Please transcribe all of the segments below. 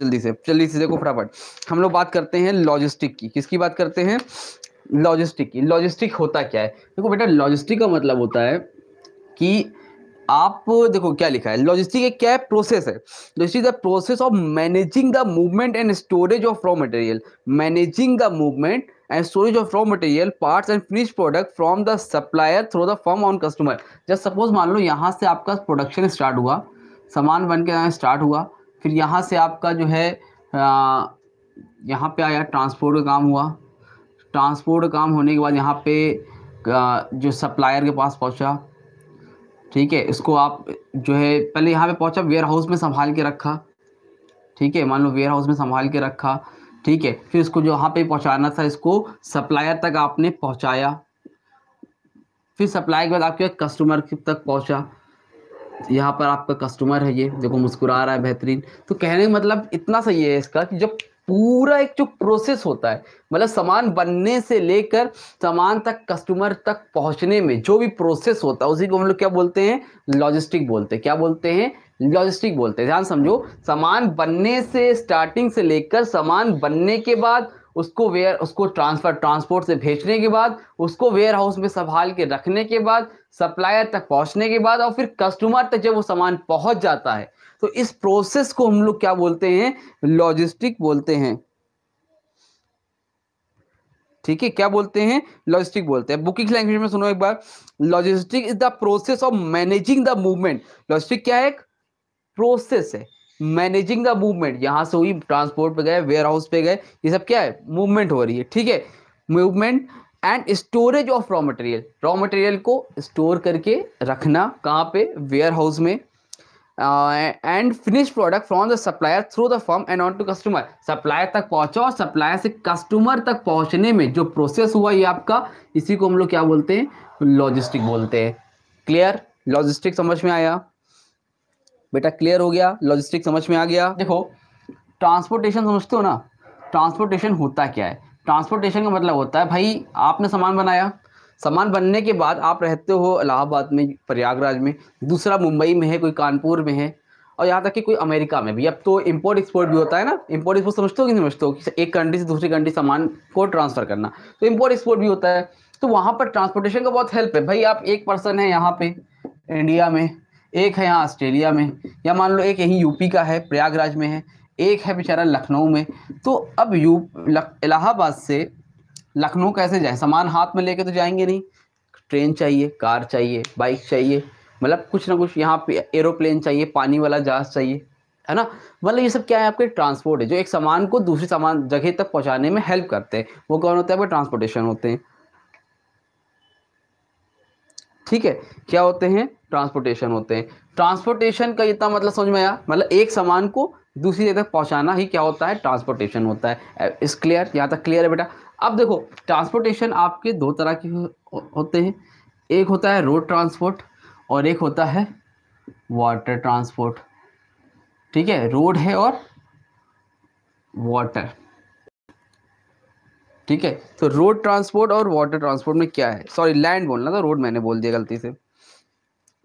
जल्दी से जल्दी से देखो फटाफट। हम लोग बात करते हैं लॉजिस्टिक की। किसकी बात करते हैं? लॉजिस्टिक की। लॉजिस्टिक होता क्या है? देखो बेटा लॉजिस्टिक का मतलब होता है कि आप, देखो क्या लिखा है। लॉजिस्टिक एक क्या है? प्रोसेस है। Logistic the process of managing the movement and storage of raw material managing the movement and storage of raw material parts and finish product from the supplier through the firm on customer जब suppose मान लो यहाँ से आपका production start हुआ। सामान बन के यहाँ स्टार्ट हुआ। फिर यहाँ से आपका जो है यहाँ पे आया ट्रांसपोर्ट का काम हुआ। ट्रांसपोर्ट का काम होने के बाद यहाँ पे जो सप्लायर के पास पहुँचा। ठीक है, इसको आप जो है, पहले यहाँ पे पहुँचा वेयर हाउस में संभाल के रखा। ठीक है, मान लो वेयर हाउस में संभाल के रखा। ठीक है, फिर इसको जो यहाँ पे पहुँचाना था, इसको सप्लायर तक आपने पहुँचाया। फिर सप्लाई के बाद आपके कस्टमर तक पहुँचा। यहाँ पर आपका कस्टमर है ये देखो मुस्कुरा रहा है बेहतरीन। तो कहने का मतलब इतना सही है इसका कि जब पूरा एक जो प्रोसेस होता है मतलब सामान बनने से लेकर सामान तक कस्टमर तक पहुँचने में जो भी प्रोसेस होता है, उसी को हम लोग क्या बोलते हैं? लॉजिस्टिक बोलते हैं। क्या बोलते हैं? लॉजिस्टिक बोलते हैं। ध्यान समझो, सामान बनने से स्टार्टिंग से लेकर सामान बनने के बाद उसको वेयर, उसको ट्रांसफ़र, ट्रांसपोर्ट से भेजने के बाद, उसको वेयर हाउस में संभाल के रखने के बाद सप्लायर तक पहुँचने के बाद और फिर कस्टमर तक जब वो सामान पहुँच जाता है तो इस प्रोसेस को हम लोग क्या बोलते हैं? लॉजिस्टिक बोलते हैं। ठीक है, क्या बोलते हैं? लॉजिस्टिक बोलते हैं। बुकिंग लैंग्वेज में सुनो एक बार। Logistic is the process of managing the movement logistic क्या है? प्रोसेस है। मैनेजिंग द मूवमेंट, यहाँ से हुई ट्रांसपोर्ट पे गए वेयर हाउस पे गए, ये सब क्या है? मूवमेंट हो रही है, ठीक है? Movement and storage of raw material raw material को स्टोर करके रखना कहाँ पे? वेयर हाउस में and finish product from the supplier through the form and on to customer supplier तक पहुँचा और सप्लायर से कस्टमर तक पहुँचने में जो प्रोसेस हुआ ये आपका, इसी को हम लोग क्या बोलते हैं? लॉजिस्टिक बोलते हैं। क्लियर लॉजिस्टिक समझ में आया? बेटा क्लियर हो गया लॉजिस्टिक समझ में आ गया। देखो ट्रांसपोर्टेशन समझते हो ना? ट्रांसपोर्टेशन होता क्या है? ट्रांसपोर्टेशन का मतलब होता है, भाई, आपने सामान बनाया। सामान बनने के बाद आप रहते हो इलाहाबाद में, प्रयागराज में। दूसरा मुंबई में है, कोई कानपुर में है। और यहाँ तक कि कोई अमेरिका में भी। अब तो इम्पोर्ट एक्सपोर्ट भी होता है ना? इम्पोर्ट एक्सपोर्ट समझते हो कि समझते हो? कि एक कंट्री से दूसरी कंट्री सामान को ट्रांसफ़र करना। तो इम्पोर्ट एक्सपोर्ट भी होता है। तो वहाँ पर ट्रांसपोर्टेशन का बहुत हेल्प है। भाई, आप एक पर्सन है यहाँ पे इंडिया में। एक है यहाँ ऑस्ट्रेलिया में, या मान लो एक यहीं यूपी का है, प्रयागराज में है, एक है बेचारा लखनऊ में। तो अब यू इलाहाबाद से लखनऊ कैसे जाए? सामान हाथ में लेके तो जाएँगे नहीं। ट्रेन चाहिए, कार चाहिए, बाइक चाहिए मतलब कुछ ना कुछ यहाँ पे एरोप्लेन चाहिए, पानी वाला जहाज़ चाहिए, है ना? मतलब ये सब क्या है आपके? ट्रांसपोर्ट है, जो एक सामान को दूसरी सामान जगह तक पहुँचाने में हेल्प करते हैं। वो कौन होता है? ट्रांसपोर्टेशन होते हैं। ठीक है, क्या होते हैं? ट्रांसपोर्टेशन होते हैं। ट्रांसपोर्टेशन का इतना मतलब समझ में आया? मतलब एक सामान को दूसरी जगह तक पहुंचाना ही क्या होता है? ट्रांसपोर्टेशन होता है। इस क्लियर यहाँ तक क्लियर है बेटा? अब देखो, ट्रांसपोर्टेशन आपके दो तरह के होते हैं। एक होता है रोड ट्रांसपोर्ट और एक होता है वाटर ट्रांसपोर्ट ठीक है रोड है और वाटर ठीक है? तो रोड ट्रांसपोर्ट और वाटर ट्रांसपोर्ट में क्या है? सॉरी लैंड बोलना था रोड मैंने बोल दिया गलती से।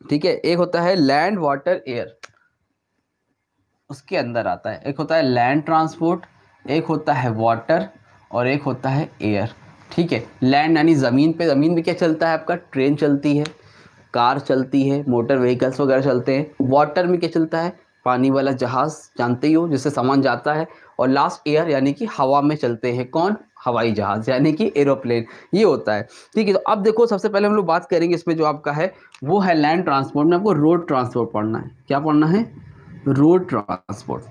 ठीक है? एक होता है लैंड वाटर एयर उसके अंदर आता है। एक होता है लैंड ट्रांसपोर्ट एक होता है वाटर और एक होता है एयर ठीक है? लैंड यानी ज़मीन पे। ज़मीन पे क्या चलता है आपका? ट्रेन चलती है, कार चलती है मोटर व्हीकल्स वगैरह चलते हैं। वाटर में क्या चलता है? पानी वाला जहाज़, जानते ही हो, जिससे सामान जाता है। और लास्ट एयर यानी कि हवा में चलते हैं। कौन? हवाई जहाज़, यानी कि एरोप्लेन, ये होता है। ठीक है तो अब देखो, सबसे पहले हम लोग बात करेंगे इसमें जो आपका है, वो है लैंड ट्रांसपोर्ट में आपको रोड ट्रांसपोर्ट पढ़ना है। क्या पढ़ना है? रोड ट्रांसपोर्ट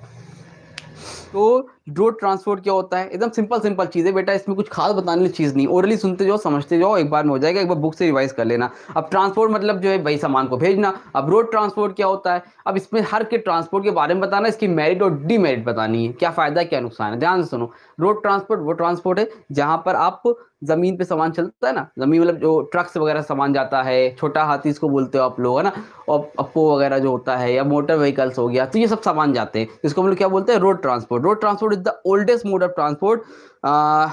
तो रोड ट्रांसपोर्ट क्या होता है? एकदम सिंपल सिंपल चीज़ है। बेटा, इसमें कुछ खास बताने वाली चीज़ नहीं। ओरली सुनते जाओ, समझते जाओ, एक बार में हो जाएगा। एक बार बुक से रिवाइज कर लेना। अब ट्रांसपोर्ट मतलब जो है भाई सामान को भेजना। अब रोड ट्रांसपोर्ट क्या होता है? अब इसमें हर के ट्रांसपोर्ट के बारे में बताना इसकी मेरिट और डीमेरिट बतानी है। क्या फ़ायदा, क्या नुकसान है? ध्यान से सुनो। रोड ट्रांसपोर्ट वो ट्रांसपोर्ट है जहाँ पर आप ज़मीन पे सामान चलता है ना? ज़मीन मतलब जो ट्रक्स वगैरह सामान जाता है, छोटा हाथी इसको बोलते हो आप लोग, है ना? और अप्पो वगैरह जो होता है या मोटर व्हीकल्स हो गया तो ये सब सामान जाते हैं। इसको हम लोग क्या बोलते हैं? Road transport road transport is the oldest mode of transport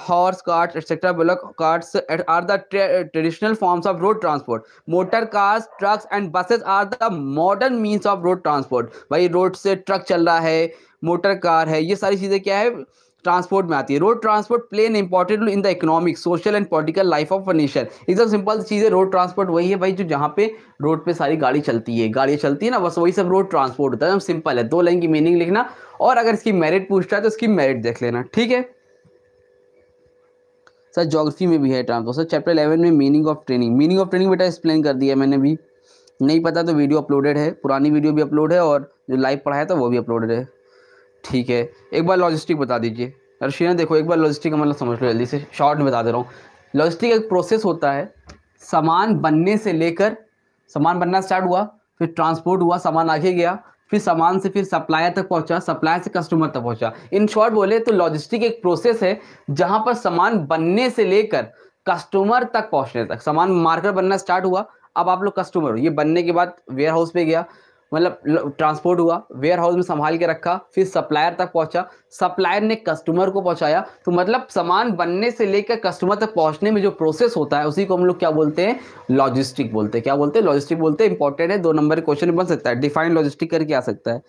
horse cart etcetera carts are are the traditional forms of road transport motor cars trucks and buses are the modern means of road transport भाई road से truck चल रहा है motor car है, ये सारी चीज़ें क्या है? ट्रांसपोर्ट में आती है। Road transport play an important role in the economic social and political life of a nation एकदम सिंपल चीज़ है, रोड ट्रांसपोर्ट वही है भाई जो जहाँ पे रोड पे सारी गाड़ी चलती है। गाड़ी चलती है ना, बस वही सब रोड ट्रांसपोर्ट होता है। एकदम सिंपल है। दो लाइन की मीनिंग लिखना और अगर इसकी मेरिट पूछता है तो इसकी मेरिट देख लेना। ठीक है? सर जोग्राफी में भी है ट्रांसपोर्ट सर चैप्टर इलेवन में meaning of training meaning of training बेटा एक्सप्लेन कर दिया मैंने भी। नहीं पता तो वीडियो अपलोडेड है। पुरानी वीडियो भी अपलोड है और जो लाइव पढ़ाया था वो भी अपलोडेड है। ठीक है, एक बार लॉजिस्टिक बता दीजिए। अर्शिया देखो, एक बार लॉजिस्टिक का मतलब समझ लो जल्दी से शॉर्ट में बता दे रहा हूँ। लॉजिस्टिक एक प्रोसेस होता है, सामान बनने से लेकर, सामान बनना स्टार्ट हुआ, फिर ट्रांसपोर्ट हुआ, सामान आगे गया, फिर सामान से फिर सप्लायर तक पहुँचा सप्लायर से कस्टमर तक पहुँचा। इन शॉर्ट बोले तो लॉजिस्टिक एक प्रोसेस है, जहाँ पर सामान बनने से लेकर कस्टमर तक पहुँचने तक। सामान मार्कर बनना स्टार्ट हुआ, अब आप लोग कस्टमर हो। ये बनने के बाद वेयर हाउस पे गया मतलब ट्रांसपोर्ट हुआ वेयर हाउस में संभाल के रखा, फिर सप्लायर तक पहुँचा। सप्लायर ने कस्टमर को पहुँचाया। तो मतलब सामान बनने से लेकर कस्टमर तक पहुँचने में जो प्रोसेस होता है, उसी को हम लोग क्या बोलते हैं? लॉजिस्टिक बोलते हैं। क्या बोलते हैं? लॉजिस्टिक बोलते हैं। इंपॉर्टेंट है। दो नंबर क्वेश्चन बन सकता है। डिफाइन लॉजिस्टिक करके आ सकता है।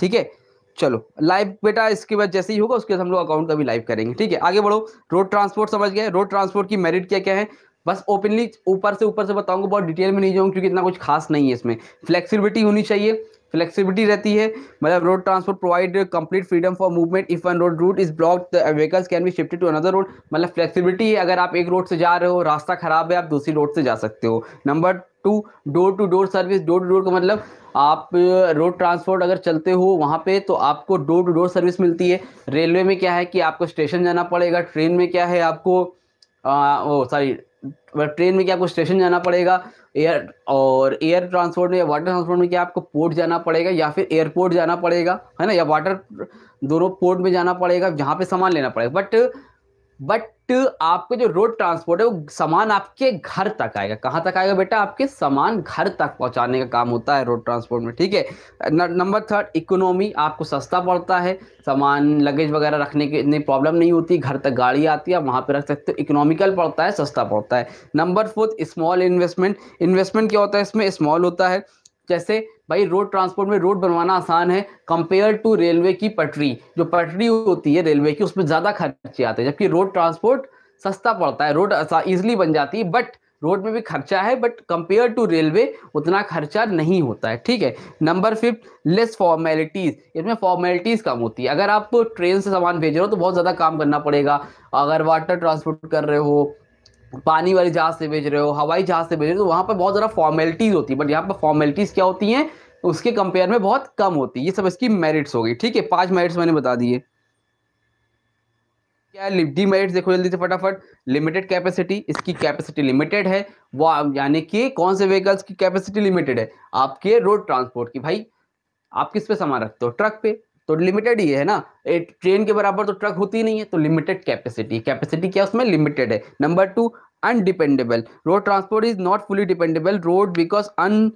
ठीक है? चलो। लाइव बेटा, इसके बाद जैसे ही होगा, उसके बाद हम लोग अकाउंट का भी लाइव करेंगे। ठीक है? आगे बढ़ो। रोड ट्रांसपोर्ट समझ गए? रोड ट्रांसपोर्ट की मेरिट क्या क्या है? बस ओपनली ऊपर से ऊपर से बताऊँगा, बहुत डिटेल में नहीं जाऊँ क्योंकि इतना कुछ खास नहीं है इसमें। फ्लेक्सिबिलिटी होनी चाहिए। फ्लेक्सिबिलिटी रहती है। मतलब road transport provide complete freedom for movement if one road route is block vehicles can be shifted to another road मतलब फ्लेक्सिबिलिटी है, अगर आप एक रोड से जा रहे हो, रास्ता खराब है, आप दूसरी रोड से जा सकते हो। Number two door to door service door to door का मतलब आप रोड ट्रांसपोर्ट अगर चलते हो वहाँ पे तो आपको डोर टू डोर सर्विस मिलती है। रेलवे में क्या है कि आपको स्टेशन जाना पड़ेगा ट्रेन में क्या है आपको सॉरी ट्रेन में क्या आपको स्टेशन जाना पड़ेगा, एयर और एयर ट्रांसपोर्ट में या वाटर ट्रांसपोर्ट में क्या आपको पोर्ट जाना पड़ेगा या फिर एयरपोर्ट जाना पड़ेगा, है ना? या वाटर, दोनों पोर्ट में जाना पड़ेगा, जहाँ पे सामान लेना पड़ेगा। बट बट आपको जो रोड ट्रांसपोर्ट है, वो सामान आपके घर तक आएगा। कहाँ तक आएगा बेटा? आपके सामान घर तक पहुँचाने का काम होता है रोड ट्रांसपोर्ट में, ठीक है? नंबर थर्ड इकोनॉमी आपको सस्ता पड़ता है। सामान लगेज वगैरह रखने की, इतनी प्रॉब्लम नहीं होती, घर तक गाड़ी आती है वहाँ पर रख सकते हो। इकोनॉमिकल पड़ता है, सस्ता पड़ता है। Number fourth small investment investment क्या होता है इसमें? स्मॉल होता है। जैसे भाई रोड ट्रांसपोर्ट में रोड बनवाना आसान है कंपेयर टू रेलवे की पटरी। जो पटरी होती है रेलवे की, उसमें ज़्यादा खर्चे आते हैं, जबकि रोड ट्रांसपोर्ट सस्ता पड़ता है। रोड ईजिली बन जाती है बट रोड में भी खर्चा है बट कंपेयर टू रेलवे उतना खर्चा नहीं होता है। ठीक है? नंबर फिफ्थ लेस फॉर्मेलिटीज़ इसमें फॉर्मेलिटीज़ कम होती है। अगर आप ट्रेन से सामान भेज रहे हो तो बहुत ज़्यादा काम करना पड़ेगा। अगर वाटर ट्रांसपोर्ट कर रहे हो पानी वाले जहाज़ से भेज रहे हो, हवाई जहाज़ से भेज रहे हो तो वहाँ पर बहुत ज़्यादा फॉर्मेलिटीज़ होती है बट यहाँ पर फॉर्मेलिटीज़ क्या होती हैं, उसके कंपेयर में बहुत कम होती है। ये सब इसकी मेरिट्स हो गई, ठीक है? पाँच मेरिट्स मैंने बता दिए क्या डी मेरिट्स देखो जल्दी से फटाफट। लिमिटेड कैपेसिटी इसकी कैपेसिटी लिमिटेड है। वो यानी कि कौन से व्हीकल्स की कैपेसिटी लिमिटेड है? आपके रोड ट्रांसपोर्ट की। भाई, आप किस पे सामान रखते हो? ट्रक पे। तो लिमिटेड ही है ना? एक ट्रेन के बराबर तो ट्रक होती नहीं है तो लिमिटेड कैपेसिटी कैपेसिटी क्या उसमें? लिमिटेड है। Number two undependable road transport is not fully dependable road because on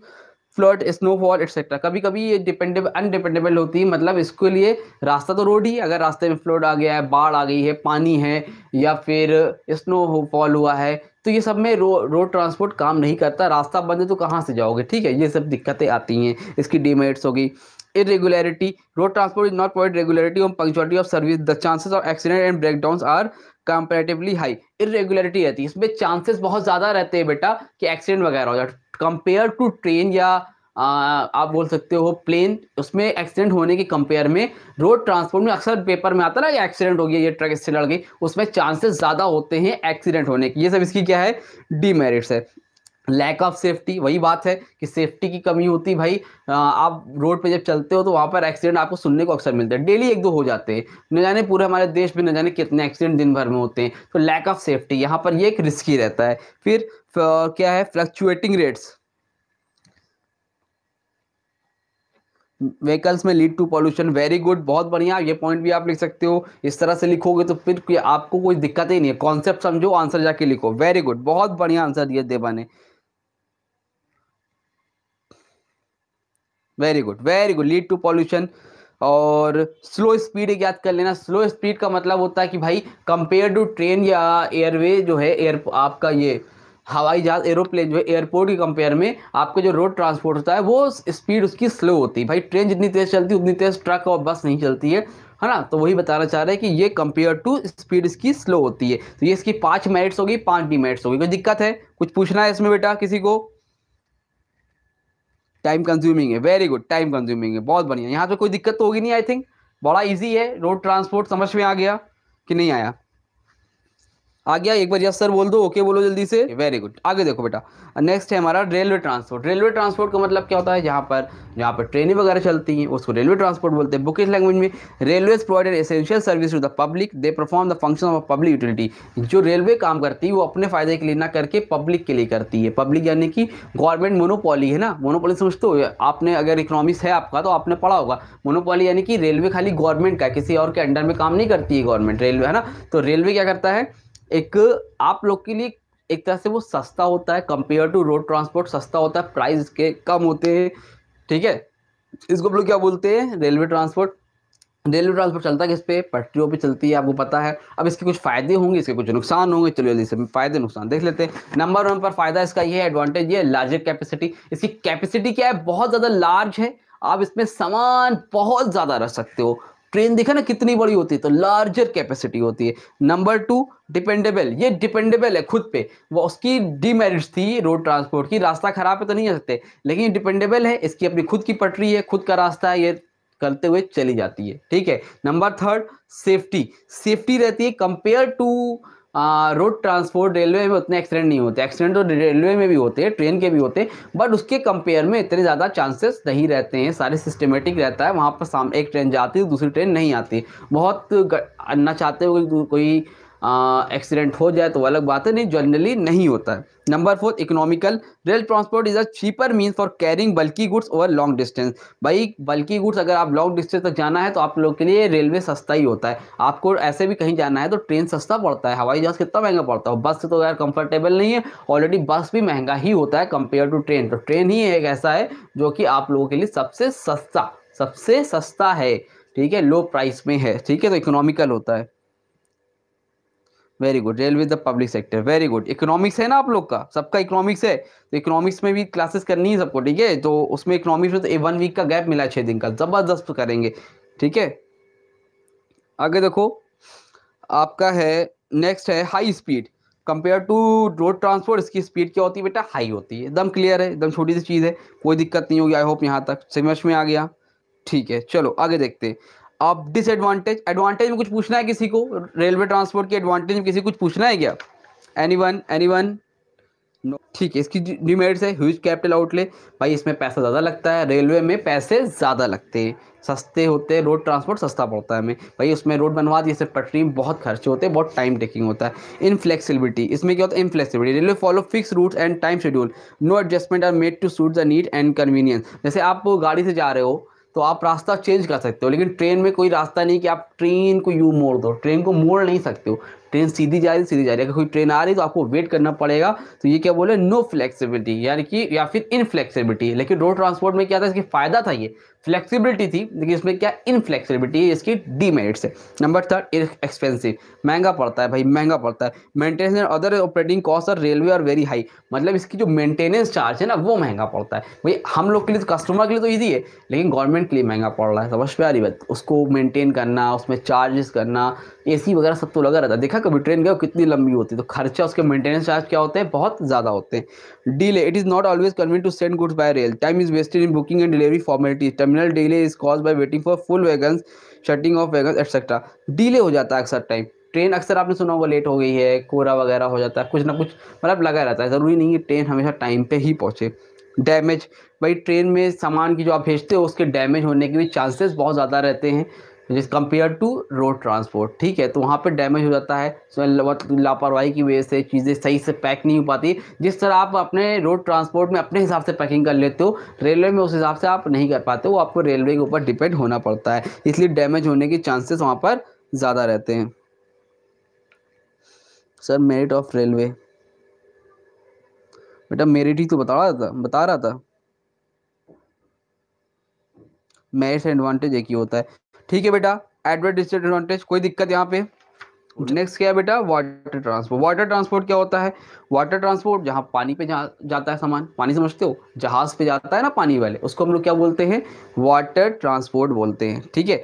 flood snowfall etcetera कभी कभी ये डिपेंडेबल अनडिपेंडेबल होती है मतलब इसके लिए रास्ता तो रोड ही अगर रास्ते में फ्लड आ गया है बाढ़ आ गई है पानी है या फिर स्नो फॉल हुआ है तो ये सब में रो, रोड ट्रांसपोर्ट काम नहीं करता। रास्ता बंद है तो कहाँ से जाओगे? ठीक है ये सब दिक्कतें आती हैं। इसकी डिमेरिट्स होगी। Irregularity. Road transport is not provide regularity or punctuality of service. The chances of accident and breakdowns are comparatively high irregularity रहती है। इसमें चांसेस बहुत ज़्यादा रहते हैं बेटा कि एक्सीडेंट वगैरह हो जाए। कंपेयर टू ट्रेन या आ, आप बोल सकते हो प्लेन उसमें एक्सीडेंट होने के कंपेयर में रोड ट्रांसपोर्ट में अक्सर पेपर में आता ना एक्सीडेंट हो गया ये ट्रक इससे लड़ गई। उसमें चांसेस ज़्यादा होते हैं एक्सीडेंट होने की। ये सब इसकी क्या है? डीमेरिट्स है। लैक ऑफ़ सेफ्टी वही बात है कि सेफ्टी की कमी होती भाई। आप रोड पे जब चलते हो तो वहाँ पर एक्सीडेंट आपको सुनने को अक्सर मिलते हैं। डेली एक दो हो जाते हैं। न जाने पूरे हमारे देश में न जाने कितने एक्सीडेंट दिन भर में होते हैं। तो लैक ऑफ़ सेफ्टी यहाँ पर ये एक रिस्की रहता है। फिर क्या है? फ्लक्चुएटिंग रेट्स व्हीकल्स में lead to pollution very good बहुत बढ़िया। ये पॉइंट भी आप लिख सकते हो। इस तरह से लिखोगे तो फिर आपको कोई दिक्कत ही नहीं है। कॉन्सेप्ट समझो आंसर जाके लिखो। वेरी गुड बहुत बढ़िया आंसर दिया देवा ने। Very good very good lead to pollution और स्लो स्पीड एक याद कर लेना। स्लो स्पीड का मतलब होता है कि भाई कंपेयर टू ट्रेन या एयरवे जो है एयर आपका ये हवाई जहाज़ एरोप्लेन जो है एयरपोर्ट के कंपेयर में आपको जो रोड ट्रांसपोर्ट होता है, वो स्पीड उसकी स्लो होती है। भाई ट्रेन जितनी तेज चलती है, उतनी तेज ट्रक और बस नहीं चलती है है ना? तो वही बताना चाह रहे हैं कि ये कंपेयर टू स्पीड इसकी स्लो होती है। तो ये इसकी पाँच मेरिट्स होगी, पाँच डीमेरिट्स होगी। कोई दिक्कत है? कुछ पूछना है इसमें बेटा किसी को? टाइम कंज्यूमिंग है वेरी गुड टाइम कंज्यूमिंग है, बहुत बढ़िया। यहाँ पे कोई दिक्कत तो होगी नहीं आई थिंक बड़ा इजी है रोड ट्रांसपोर्ट समझ में आ गया कि नहीं आया। आ गया एक बार यस सर बोल दो ओके बोलो जल्दी से। वेरी गुड आगे देखो बेटा नेक्स्ट है हमारा रेलवे ट्रांसपोर्ट रेलवे ट्रांसपोर्ट का मतलब क्या होता है? जहाँ पर जहाँ पर ट्रेनें वगैरह चलती हैं उसको रेलवे ट्रांसपोर्ट बोलते हैं। बुकिश लैंग्वेज में railway provided essential service to the public they perform the function of public utility जो रेलवे काम करती है वो अपने फ़ायदे के लिए ना करके पब्लिक के लिए करती है। पब्लिक यानी कि गवर्नमेंट मोनोपॉली है ना? मोनोपॉली समझते हो? आपने अगर इकोनॉमिक्स है आपका तो आपने पढ़ा होगा। मोनोपॉली यानी कि रेलवे खाली गवर्नमेंट का किसी और के अंडर में काम नहीं करती है गवर्नमेंट रेलवे है ना? तो रेलवे क्या करता है? एक, आप लोग के लिए एक तरह से वो सस्ता होता है कंपेयर टू रोड ट्रांसपोर्ट सस्ता होता है प्राइस के कम होते हैं, ठीक है? इसको हम लोग क्या बोलते हैं? रेलवे ट्रांसपोर्ट रेलवे ट्रांसपोर्ट चलता है किस पे? पटरियों पे चलती है, आपको पता है। अब इसके कुछ फ़ायदे होंगे, इसके कुछ नुकसान होंगे चलिए जल्दी से फ़ायदे नुकसान देख लेते हैं। नंबर वन पर फ़ायदा इसका ये एडवांटेज ये लार्जर कैपेसिटी इसकी कैपेसिटी क्या है? बहुत ज़्यादा लार्ज है। आप इसमें सामान बहुत ज़्यादा रख सकते हो। ट्रेन देखा ना कितनी बड़ी होती है तो लार्जर कैपेसिटी होती है। नंबर टू डिपेंडेबल ये डिपेंडेबल है खुद पे। वो उसकी डिमेरिट्स थी रोड ट्रांसपोर्ट की, रास्ता खराब है तो नहीं जा सकते, लेकिन डिपेंडेबल है, इसकी अपनी खुद की पटरी है, खुद का रास्ता है, ये करते हुए चली जाती है, ठीक है। नंबर थर्ड सेफ्टी सेफ्टी रहती है compare to road transport railway में उतने एक्सीडेंट नहीं होते। एक्सीडेंट तो रेलवे में भी होते हैं ट्रेन के भी होते हैं बट उसके कंपेयर में इतने ज़्यादा चांसेस नहीं रहते हैं। सारे सिस्टमेटिक रहता है। वहाँ पर साम, एक ट्रेन जाती है, दूसरी ट्रेन नहीं आती। बहुत ना चाहते हुए कोई एक्सीडेंट हो जाए तो अलग बात है, नहीं जनरली नहीं होता है। Number four economical rail transport is a cheaper mean for carrying bulky goods over long distance भाई बल्कि गुड्स अगर आप लॉन्ग डिस्टेंस तक जाना है तो आप लोग के लिए रेलवे सस्ता ही होता है। आपको ऐसे भी कहीं जाना है तो ट्रेन सस्ता पड़ता है। हवाई जहाज़ कितना महँगा पड़ता है? बस तो यार कंफर्टेबल नहीं है। ऑलरेडी बस भी महँगा ही होता है कंपेयर टू ट्रेन तो ट्रेन ही एक ऐसा है, जो कि आप लोगों के लिए सबसे सस्ता सबसे सस्ता है। ठीक है? लो प्राइस में है। ठीक है? तो इकोनॉमिकल होता है। Very good railway the public sector very good economics है ना आप लोग का? सबका इकोनॉमिक्स है। तो इकोनॉमिक्स में भी क्लासेस करनी है सबको, ठीक है? तो उसमें इकोनॉमिक्स में तो वन वीक का गैप मिला छः दिन का। ज़बरदस्त करेंगे, ठीक है? आगे देखो। आपका है नेक्स्ट है high speed compare to road transport इसकी स्पीड क्या होती है बेटा? हाई होती है। एकदम क्लियर है, एकदम छोटी सी चीज़ है। कोई दिक्कत नहीं होगी आई होप यहाँ तक। समझ में आ गया। ठीक है, चलो, आगे देखते हैं। अब डिसएडवांटेज एडवांटेज में कुछ पूछना है किसी को? रेलवे ट्रांसपोर्ट के एडवांटेज में किसी कुछ पूछना है क्या? Any one any one no ठीक है, इसकी डिमेरिट्स है। ह्यूज कैपिटल आउटले भाई, इसमें पैसा ज़्यादा लगता है। रेलवे में पैसे ज़्यादा लगते हैं। सस्ते होते हैं। रोड ट्रांसपोर्ट सस्ता पड़ता है हमें। भाई, उसमें रोड बनवा दिए पटरी में बहुत खर्चे होते हैं, बहुत टाइम टेकिंग होता है। इनफ्लेक्सिबिलिटी इसमें क्या होता है? Inflexibility railway follow fix routes and time schedule no adjustment are made to suit the need and convenience जैसे आप गाड़ी से जा रहे हो तो आप रास्ता चेंज कर सकते हो, लेकिन ट्रेन में कोई रास्ता नहीं कि आप ट्रेन को यू मोड़ दो। ट्रेन को मोड़ नहीं सकते हो। ट्रेन सीधी जा रही सीधी जा रही है। अगर कोई ट्रेन आ रही तो आपको वेट करना पड़ेगा। तो ये क्या बोले? नो फ्लेक्सिबिलिटी यानी कि या फिर इनफ्लेक्सिबिलिटी लेकिन रोड ट्रांसपोर्ट में क्या था? इसकी फ़ायदा था ये। फ्लेक्सिबिलिटी थी, लेकिन इसमें क्या इनफ्लेक्सिबिलिटी इसकी डीमेरिट्स है। नंबर थर्ड एक्सपेंसिव महँगा पड़ता है भाई, महँगा पड़ता है। Maintenance and other operating cost और रेलवे और वेरी हाई मतलब इसकी जो मेंटेनेंस चार्ज है ना, वो महँगा पड़ता है। भाई, हम लोग के लिए तो कस्टमर के लिए तो ईजी है, लेकिन गवर्नमेंट के लिए महँगा पड़ रहा है। समझ पे आ रही बात? उसको मेंटेन करना, उसमें चार्जेस करना एसी वगैरह सब तो लगा रहता है। देखा कभी ट्रेन गया कितनी लंबी होती है? तो खर्चा उसके मेंटेनेंस चार्ज क्या होते हैं? बहुत ज़्यादा होते हैं। Delay it is not always convenient to send goods by rail time is wasted in booking and delivery formality terminal delay is cause by waiting for full wagon shunting of wagon etcetera delay हो जाता है अक्सर time train अक्सर आपने सुना होगा late हो गई है कोरा वगैरह हो जाता है, कुछ ना कुछ मतलब लगा रहता है। ज़रूरी नहीं है ट्रेन हमेशा टाइम पे ही पहुँचे। डैमेज भाई ट्रेन में सामान की जो आप भेजते हो, उसके डैमेज होने के भी चांसेस बहुत ज़्यादा रहते हैं। जिस कंपेयर टू रोड ट्रांसपोर्ट ठीक है? तो वहाँ पे डैमेज हो जाता है लापरवाही की वजह से चीज़ें सही से पैक नहीं हो पाती। जिस तरह आप अपने रोड ट्रांसपोर्ट में अपने हिसाब से पैकिंग कर लेते हो रेलवे में उस हिसाब से आप नहीं कर पाते, वो आपको रेलवे के ऊपर डिपेंड होना पड़ता है। इसलिए डैमेज होने के चांसेस वहाँ पर ज़्यादा रहते हैं। सर मेरिट ऑफ़ रेलवे बेटा मेरिट ही तो बता रहा था, बता रहा था। मेरिट एडवांटेज एक ही होता है। ठीक है बेटा एडवर्ट डिसएडवांटेज कोई दिक्कत यहाँ पे? नेक्स्ट क्या है बेटा? वाटर ट्रांसपोर्ट वाटर ट्रांसपोर्ट क्या होता है? वाटर ट्रांसपोर्ट जहाँ पानी पे जा, जाता है सामान। पानी समझते हो? जहाज़ पे जाता है ना पानी वाले। उसको हम लोग क्या बोलते हैं? वाटर ट्रांसपोर्ट बोलते हैं। ठीक है?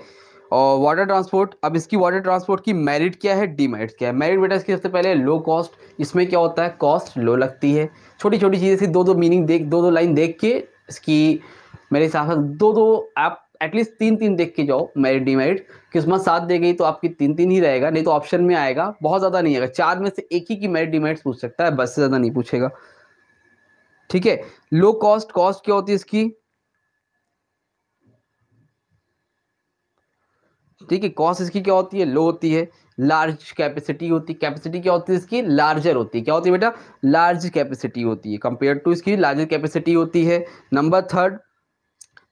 और वाटर ट्रांसपोर्ट अब इसकी वाटर ट्रांसपोर्ट की मेरिट क्या है? डीमेरिट क्या है? मेरिट बेटा इसकी सबसे पहले लो कॉस्ट इसमें क्या होता है? कॉस्ट लो लगती है। छोटी छोटी चीज़ें से दो दो मीनिंग देख दो दो लाइन देख के इसकी मेरे हिसाब से दो दो आप एटलीस्ट तीन तीन देख के जाओ मेरिट डीमेरिट किस्मत साथ दे गई तो आपकी तीन तीन ही रहेगा, नहीं तो ऑप्शन में आएगा। बहुत ज़्यादा नहीं आएगा। चार में से एक ही की मेरिट डीमेरिट पूछ सकता है, बस से ज़्यादा नहीं पूछेगा। ठीक है? लो कॉस्ट कॉस्ट क्या होती है इसकी? ठीक है कॉस्ट इसकी क्या होती है? लो होती है। लार्ज कैपेसिटी होती है। कैपेसिटी क्या होती है इसकी? लार्जर होती है। क्या होती है बेटा? लार्ज कैपेसिटी होती है। कंपेयर टू इसकी लार्जर कैपेसिटी होती है। नंबर थर्ड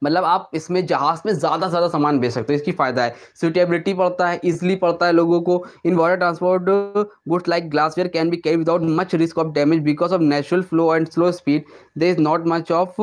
मतलब आप इसमें जहाज़ में ज़्यादा से ज़्यादा सामान बेच सकते हो, इसकी फ़ायदा है। सुटेबिलिटी पड़ता है इजिली पड़ता है लोगों को। In water transport goods like glassware can be carry without much risk of damage because of natural flow and slow speed there is not much of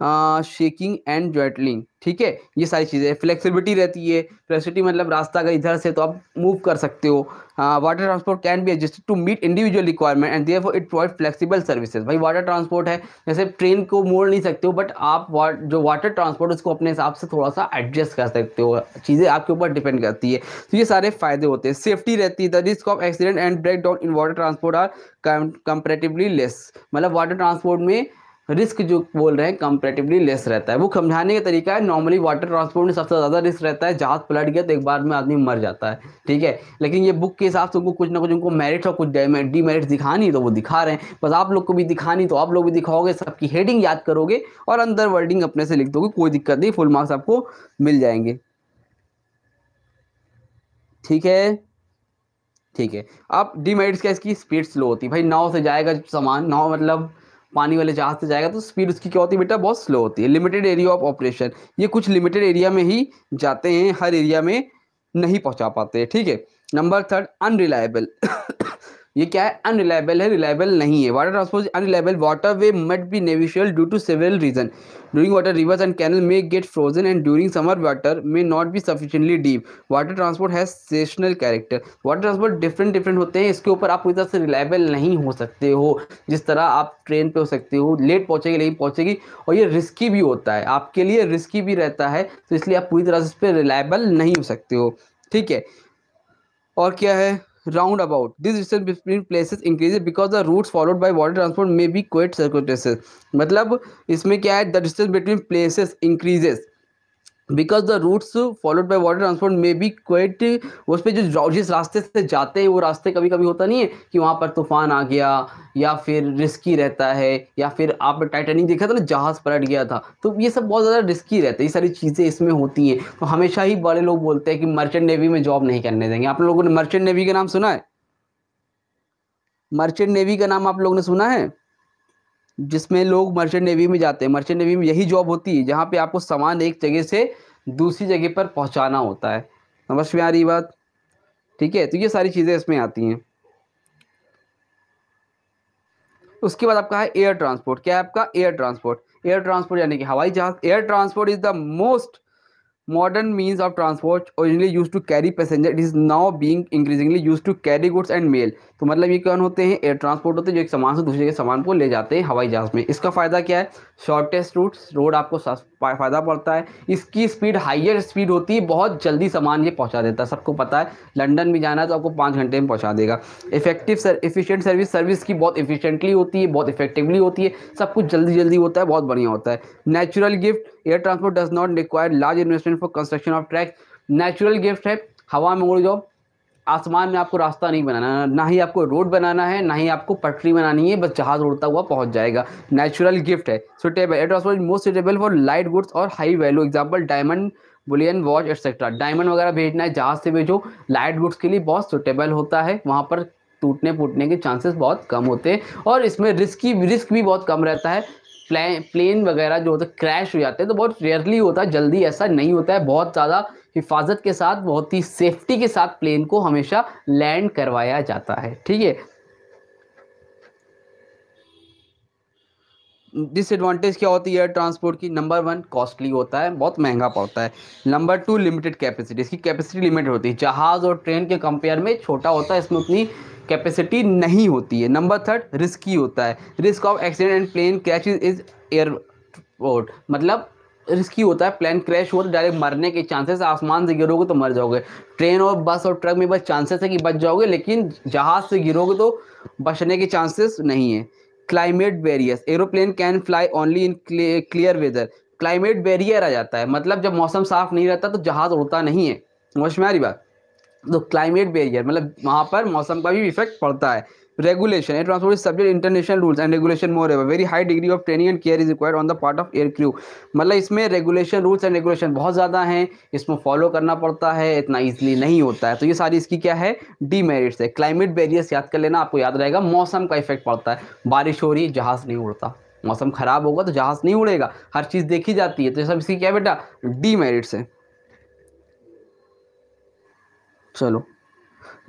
shaking and jolting ठीक है? ये सारी चीज़ें फ्लेक्सिबिलिटी रहती है। फ्लेक्सिबिलिटी मतलब रास्ता अगर इधर से तो आप मूव कर सकते हो। Water transport can be adjusted to meet individual requirement and therefore it provide flexible services भाई वाटर ट्रांसपोर्ट है, जैसे ट्रेन को मोड़ नहीं सकते हो बट आप जो वाटर ट्रांसपोर्ट उसको अपने हिसाब से थोड़ा सा एडजस्ट कर सकते हो। चीज़ें आपके ऊपर डिपेंड करती है। तो ये सारे फ़ायदे होते हैं। सेफ्टी रहती है the risk of accident and breakdown in water transport are comparatively less मतलब वाटर ट्रांसपोर्ट में रिस्क जो बोल रहे हैं कंपेरेटिवली लेस रहता है। वो समझाने का तरीका है नॉर्मली वाटर ट्रांसपोर्ट में सबसे ज़्यादा रिस्क रहता है जहाज़ पलट गया तो एक बार में आदमी मर जाता है, ठीक है? लेकिन ये बुक के हिसाब से उनको कुछ ना कुछ, उनको मेरिट और कुछ डीमेरिट दिखानी तो वो दिखा रहे हैं। बस आप लोग को भी दिखानी तो आप लोग भी दिखाओगे, सबकी हेडिंग याद करोगे और अंदर वर्डिंग अपने से लिख दोगे, कोई दिक्कत नहीं फुल मार्क्स आपको मिल जाएँगे। ठीक है? ठीक है। अब डीमेरिट्स क्या, इसकी स्पीड स्लो होती है। भाई नाव से जाएगा सामान नाव मतलब पानी वाले जहाज़ से जाएगा तो स्पीड उसकी क्या होती है बेटा? बहुत स्लो होती है। लिमिटेड एरिया ऑफ़ ऑपरेशन ये कुछ लिमिटेड एरिया में ही जाते हैं, हर एरिया में नहीं पहुँचा पाते। ठीक है? नंबर थर्ड अनरिलायबल ये क्या है? अनरिलायबल है रिलायबल नहीं है। Water transport unreliable water way might be navigable due to several reason during water rivers and canal may get frozen and during summer water may not be sufficiently deep water transport has seasonal character water transport different different होते हैं। इसके ऊपर आप पूरी तरह से reliable नहीं हो सकते हो। जिस तरह आप ट्रेन पे हो सकते हो लेट पहुंचेगी, नहीं पहुंचेगी, और ये रिस्की भी होता है। आपके लिए रिस्की भी रहता है तो इसलिए आप पूरी तरह से इस पर रिलायबल नहीं हो सकते हो। ठीक है? और क्या है? roundabout. This distance between places increases because the routes followed by water transport may be quite circuitous. मतलब इसमें क्या है the distance between places increases because the routes followed by water transport में भी क्वेट उस पर जो जिस रास्ते से जाते हैं, वो रास्ते कभी कभी होता नहीं है कि वहाँ पर तूफ़ान आ गया, या फिर रिस्की रहता है, या फिर आप टाइटेनिक देखा था ना, जहाज़ पलट गया था तो ये सब बहुत ज़्यादा रिस्की रहता है, ये सारी चीज़ें इसमें होती हैं। तो हमेशा ही बड़े लोग बोलते हैं कि मर्चेंट नेवी में जॉब नहीं करने देंगे। आप लोगों ने मर्चेंट नेवी का नाम सुना है? मर्चेंट नेवी का नाम आप लोगों ने सुना है? जिसमें लोग मर्चेंट नेवी में जाते हैं। मर्चेंट नेवी में यही जॉब होती है, जहाँ पे आपको सामान एक जगह से दूसरी जगह पर पहुँचाना होता है। समझ में आ रही बात? ठीक है तो ये सारी चीज़ें इसमें आती हैं। उसके बाद आपका है एयर ट्रांसपोर्ट। क्या है आपका? Air transport. एयर ट्रांसपोर्ट यानी कि हवाई जहाज़। Air transport is the most modern means of transport originally used to carry passenger it is now being increasingly used to carry goods and mail तो मतलब ये कौन होते हैं एयर ट्रांसपोर्ट होते हैं जो एक सामान से दूसरे के सामान को ले जाते हैं हवाई जहाज़ में इसका फ़ायदा क्या है शॉर्टेस्ट रूट रोड आपको फ़ायदा पड़ता है। इसकी स्पीड हाइयर स्पीड होती है, बहुत जल्दी सामान ये पहुँचा देता है। सबको पता है लंदन भी जाना है तो आपको पाँच घंटे में पहुँचा देगा। Effective sir efficient service service की बहुत इफिशियंटली होती है, बहुत इफेक्टिवली होती है। सब कुछ जल्दी जल्दी होता है, बहुत बढ़िया होता है। Natural gift air transport does not require large investment for construction of track natural gift है, हवा में उड़ जाओ आसमान में आपको रास्ता नहीं बनाना, ना ही आपको रोड बनाना है, ना ही आपको पटरी बनानी है, बस जहाज़ उड़ता हुआ पहुँच जाएगा। नेचुरल गिफ्ट है। Suitable it was most suitable for light goods और high value example diamond bullion watch etcetera diamond वगैरह भेजना है जहाज़ से भेजो लाइट गुड्स के लिए बहुत सुटेबल होता है। वहाँ पर टूटने फूटने के चांसेस बहुत कम होते हैं। और इसमें रिस्क की रिस्क भी बहुत कम रहता है। प्लेन प्लेन वगैरह जो होता है क्रैश हो जाते हैं तो बहुत रेयरली होता है जल्दी ऐसा नहीं होता है। बहुत ज़्यादा हिफाजत के साथ, बहुत ही सेफ्टी के साथ प्लेन को हमेशा लैंड करवाया जाता है, ठीक है? डिसएडवांटेज क्या होती है? एयर ट्रांसपोर्ट की नंबर वन कॉस्टली होता है, बहुत महँगा पड़ता है। नंबर टू लिमिटेड कैपेसिटी इसकी कैपेसिटी लिमिटेड होती है। जहाज़ और ट्रेन के कंपेयर में छोटा होता है, इसमें उतनी कैपेसिटी नहीं होती है। नंबर थर्ड रिस्की होता है। Risk of accident and plane crash is airport मतलब रिस्की होता है प्लेन क्रैश हो तो डायरेक्ट मरने के चांसेस आसमान से गिरोगे तो मर जाओगे। ट्रेन और बस और ट्रक में बस चांसेस है कि बच जाओगे, लेकिन जहाज़ से गिरोगे तो बचने के चांसेस नहीं है। Climate barriers aeroplane can fly only in clear weather climate barrier आ जाता है मतलब जब मौसम साफ़ नहीं रहता तो जहाज़ उड़ता नहीं है। समझ बात? तो क्लाइमेट बैरियर मतलब वहाँ पर मौसम का भी इफ़ेक्ट पड़ता है। Regulation air transport is subject international rules and regulation moreover. Very high degree of training and care is required on the part of air crew. मतलब इसमें रेगुलेशन रूल्स एंड रेगुलेशन बहुत ज़्यादा हैं, इसमें फॉलो करना पड़ता है, इतना इजीली नहीं होता है। तो ये सारी इसकी क्या है? डीमेरिट्स है। क्लाइमेट बैरियर्स याद कर लेना, आपको याद रहेगा, मौसम का इफ़ेक्ट पड़ता है। बारिश हो रही, जहाज़ नहीं उड़ता। मौसम ख़राब होगा तो जहाज़ नहीं उड़ेगा। हर चीज़ देखी जाती है। तो ये सब इसकी क्या बेटा? डीमेरिट्स है। चलो।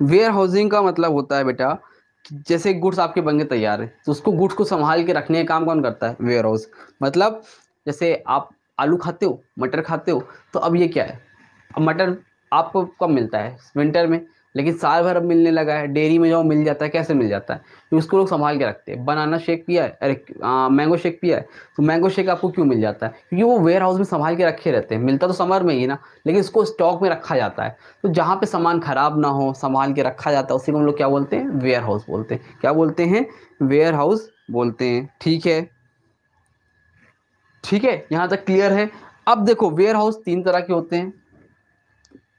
वेयर हाउसिंग का मतलब होता है बेटा जैसे गुड्स आपके बन तैयार है तो उसको गुड्स को संभाल के रखने का काम कौन करता है? वेयर हाउस मतलब जैसे आप आलू खाते हो, मटर खाते हो तो अब ये क्या है? अब मटर आपको कब मिलता है? विंटर में? लेकिन साल भर अब मिलने लगा है डेयरी में जाओ मिल जाता है, कैसे मिल जाता है? तो उसको लोग संभाल के रखते हैं। बनाना शेक पिया है, अरे मैंगो शेक पिया है तो मैंगो शेक आपको क्यों मिल जाता है? क्योंकि वो वेयर हाउस में संभाल के रखे रहते हैं। मिलता तो समर में ही ना, लेकिन उसको स्टॉक में रखा जाता है। तो जहाँ पर सामान ख़राब ना हो, संभाल के रखा जाता है, उसी को हम लोग क्या बोलते हैं? वेयर हाउस बोलते हैं। क्या बोलते हैं? वेयर हाउस बोलते हैं। ठीक है? ठीक है? यहाँ तक क्लियर है। अब देखो वेयर हाउस तीन तरह के होते हैं।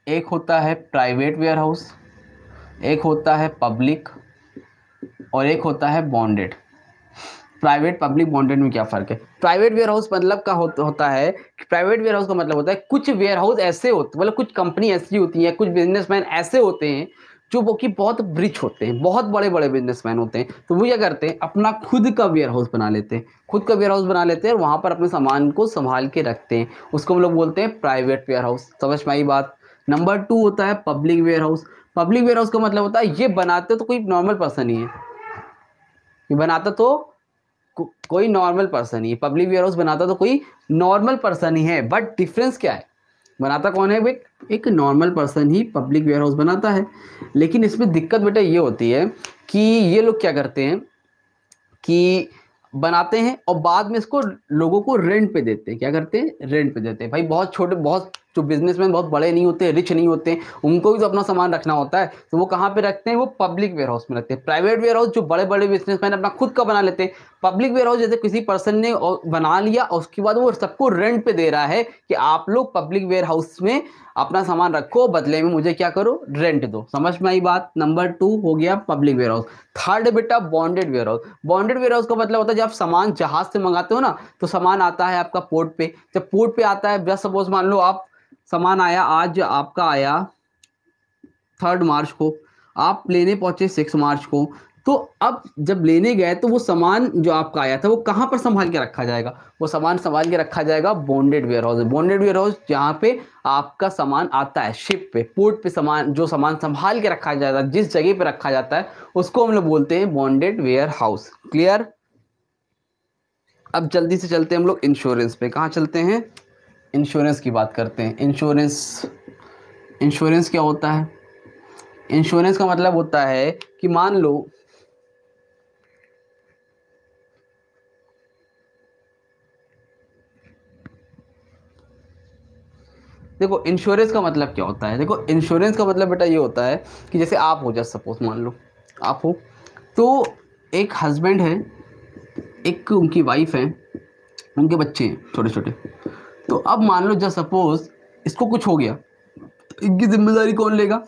एक होता है प्राइवेट वेयर हाउस एक होता है पब्लिक और एक होता है बॉन्डेड प्राइवेट पब्लिक बॉन्डेड में क्या फ़र्क है? प्राइवेट वेयर हाउस मतलब का होता है प्राइवेट वेयर हाउस का मतलब होता है कुछ वेयर हाउस ऐसे होते मतलब कुछ कंपनी ऐसी होती है, कुछ बिजनेसमैन ऐसे होते हैं जो वो कि बहुत रिच होते हैं, बहुत बड़े बड़े बिजनेसमैन होते हैं। तो वो क्या करते हैं? अपना खुद का वेयर हाउस बना लेते हैं। खुद का वेयर हाउस बना लेते हैं और वहाँ पर अपने सामान को संभाल के रखते हैं। उसको हम लोग बोलते हैं प्राइवेट वेयर हाउस समझ में आई बात? नंबर टू होता है public warehouse public warehouse का मतलब होता है ये बनाते तो कोई नॉर्मल पर्सन ही है। ये बनाता तो को, कोई नॉर्मल पर्सन ही है। पब्लिक वेयर हाउस बनाता तो कोई नॉर्मल पर्सन ही है। बट डिफरेंस क्या है? बनाता कौन है? एक एक नॉर्मल पर्सन ही पब्लिक वेयर हाउस बनाता है। लेकिन इसमें दिक्कत बेटा ये होती है कि ये लोग क्या करते हैं कि बनाते हैं और बाद में इसको लोगों को रेंट पे देते हैं। क्या करते हैं? रेंट पे देते हैं। भाई बहुत छोटे बहुत जो बिजनेसमैन बहुत बड़े नहीं होते रिच नहीं होते, उनको भी तो अपना सामान रखना होता है। तो वो कहाँ पे रखते हैं? वो पब्लिक वेयर हाउस में रखते हैं। प्राइवेट वेयर हाउस जो बड़े बड़े बिजनेसमैन अपना खुद का बना लेते हैं। पब्लिक वेयर हाउस जैसे किसी पर्सन ने बना लिया और उसके बाद वो सबको रेंट पे दे रहा है कि आप लोग पब्लिक वेयर हाउस में अपना सामान रखो, बदले में मुझे क्या करो? रेंट दो। समझ में आई बात? नंबर टू हो गया पब्लिक वेयर हाउस थर्ड बेटा bonded warehouse bonded warehouse का मतलब होता है, जब सामान जहाज़ से मंगाते हो ना तो सामान आता है आपका पोर्ट पे। जब पोर्ट पे आता है जस्ट सपोज़ मान लो आप सामान आया, आज आपका आया थर्ड मार्च को। आप लेने पहुँचे सिक्स मार्च को। तो अब जब लेने गए तो वो सामान जो आपका आया था, वो कहाँ पर संभाल के रखा जाएगा? वो सामान संभाल के रखा जाएगा bonded warehouse bonded warehouse जहाँ पे आपका सामान आता है शिप पे पोर्ट पे सामान, जो सामान संभाल के रखा जाता है, जिस जगह पे रखा जाता है, उसको हम लोग बोलते हैं बॉन्डेड वेयर हाउस क्लियर अब जल्दी से चलते हैं हम लोग इंश्योरेंस पे। कहाँ चलते हैं? इंश्योरेंस की बात करते हैं। इंश्योरेंस इंश्योरेंस क्या होता है? इंश्योरेंस का मतलब होता है कि मान लो, देखो, इंश्योरेंस का मतलब क्या होता है? देखो, इंश्योरेंस का मतलब बेटा ये होता है कि जैसे आप हो जस्ट सपोज़ मान लो, आप हो तो एक हस्बैंड है, एक उनकी वाइफ है, उनके बच्चे हैं छोटे छोटे तो अब मान लो जब सपोज़ इसको कुछ हो गया तो इनकी ज़िम्मेदारी कौन लेगा?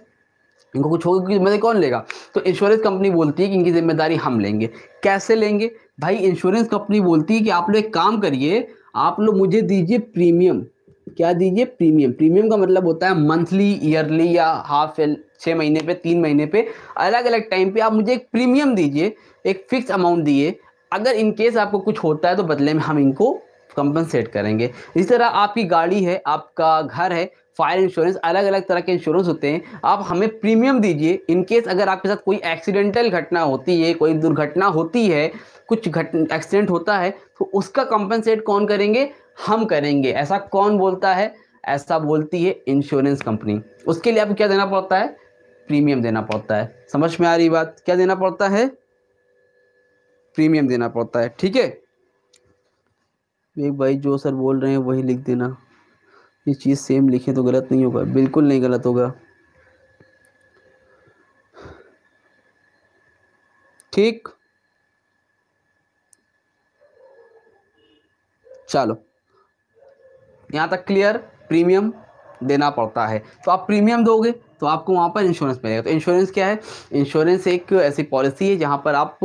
इनको कुछ होगा ज़िम्मेदारी कौन लेगा? तो इंश्योरेंस कंपनी बोलती है कि इनकी ज़िम्मेदारी हम लेंगे। कैसे लेंगे? भाई इंश्योरेंस कंपनी बोलती है कि आप लोग एक काम करिए, आप लोग मुझे दीजिए प्रीमियम क्या दीजिए? प्रीमियम प्रीमियम का मतलब होता है मंथली ईयरली या हाफ़ छः महीने पे, तीन महीने पे। अलग अलग टाइम पे आप मुझे एक प्रीमियम दीजिए, एक फिक्स अमाउंट दिए अगर इन केस आपको कुछ होता है तो बदले में हम इनको कंपनसेट करेंगे। इसी तरह आपकी गाड़ी है, आपका घर है फायर इंश्योरेंस अलग अलग तरह के इंश्योरेंस होते हैं। आप हमें प्रीमियम दीजिए। इन केस अगर आपके साथ कोई एक्सीडेंटल घटना होती है, कोई दुर्घटना होती है, कुछ घट एक्सीडेंट होता है तो उसका कंपनसेट कौन करेंगे? हम करेंगे। ऐसा कौन बोलता है? ऐसा बोलती है इंश्योरेंस कंपनी उसके लिए आपको क्या देना पड़ता है? प्रीमियम देना पड़ता है। समझ में आ रही बात? क्या देना पड़ता है? प्रीमियम देना पड़ता है। ठीक है? एक भाई जो सर बोल रहे हैं, वही लिख देना। ये चीज़ सेम लिखे तो गलत नहीं होगा। बिल्कुल नहीं गलत होगा। ठीक। चलो। यहाँ तक क्लियर प्रीमियम देना पड़ता है। तो आप प्रीमियम दोगे? तो आपको वहाँ पर इंश्योरेंस मिलेगा। तो इंश्योरेंस क्या है? इंश्योरेंस एक ऐसी पॉलिसी है जहाँ पर आप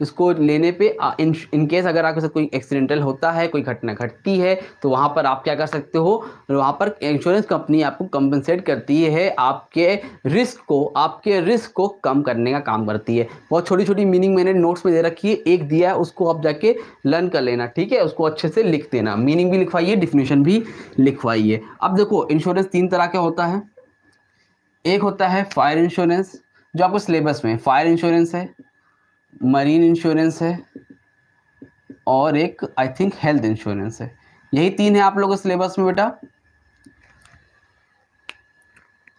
इसको लेने पे इन केस अगर आपके साथ कोई एक्सीडेंटल होता है, कोई घटना घटती है तो वहाँ पर आप क्या कर सकते हो? वहाँ पर इंश्योरेंस कंपनी आपको कंपनसेट करती है, आपके रिस्क को, आपके रिस्क को कम करने का काम करती है। बहुत छोटी छोटी मीनिंग मैंने नोट्स में दे रखी है, एक दिया है, उसको आप जाके लर्न कर लेना, ठीक है? उसको अच्छे से लिख देना। मीनिंग भी लिखवाइए डिफिनेशन भी लिखवाइए। अब देखो इंश्योरेंस तीन तरह का होता है। एक होता है फायर इंश्योरेंस जो आपको सिलेबस में फायर इंश्योरेंस है मरीन इंश्योरेंस है, और एक आई थिंक हेल्थ इंश्योरेंस है। यही तीन है आप लोगों के सिलेबस में बेटा।